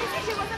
Давайте его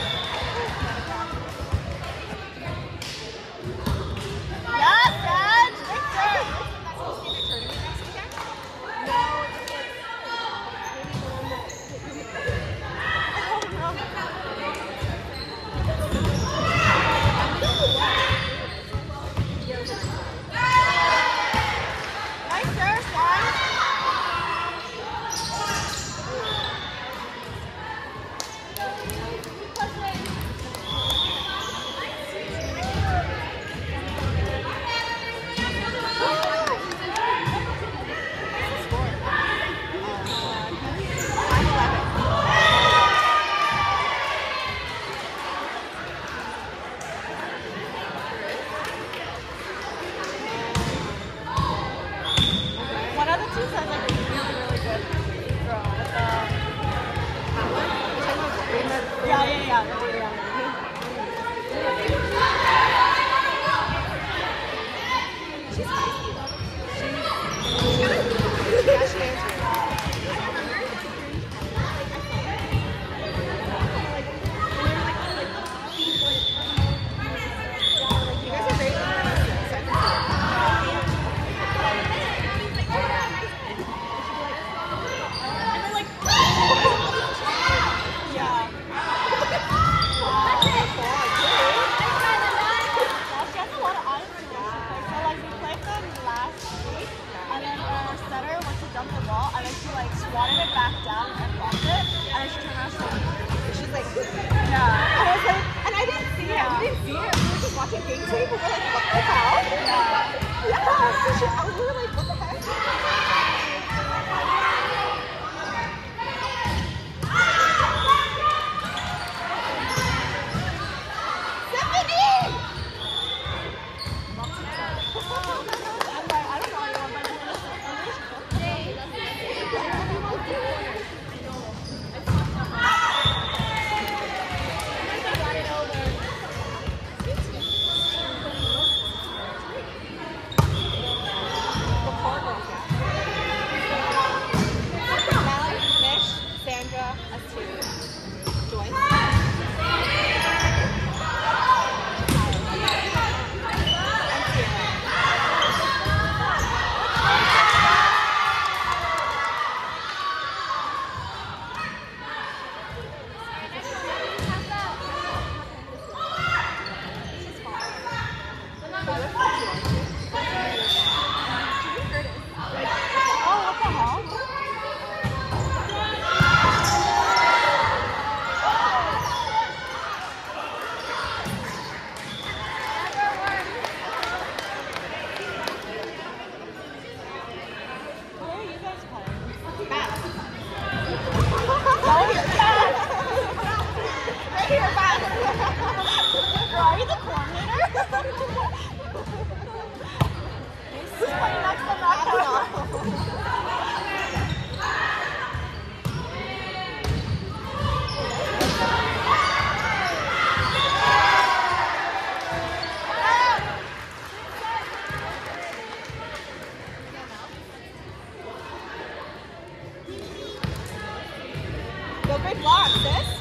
Go great block, sis.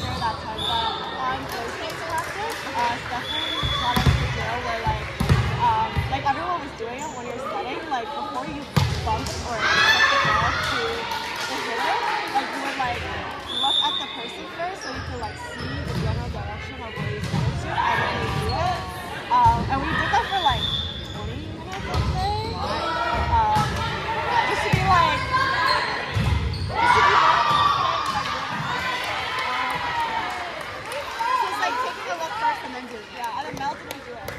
during that time. But on Thursday semester, uh, Stephanie got us to deal where like um, like everyone was doing it when you're studying. Like before you bump or took the ball to the hitter, like you would like look at the person first so you could like see the general direction of where you're going to and then you do it. Um, and we did that for like Yeah, and it melted into it.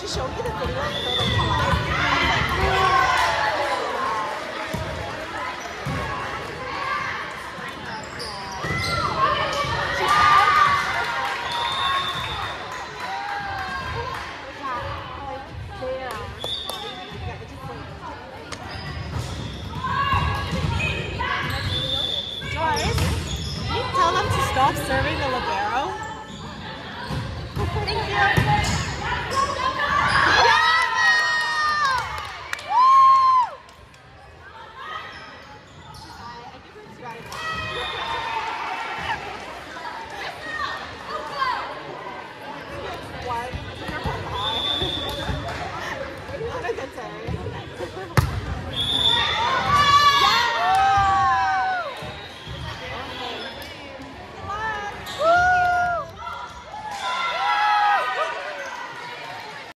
这手臂的骨骼都能动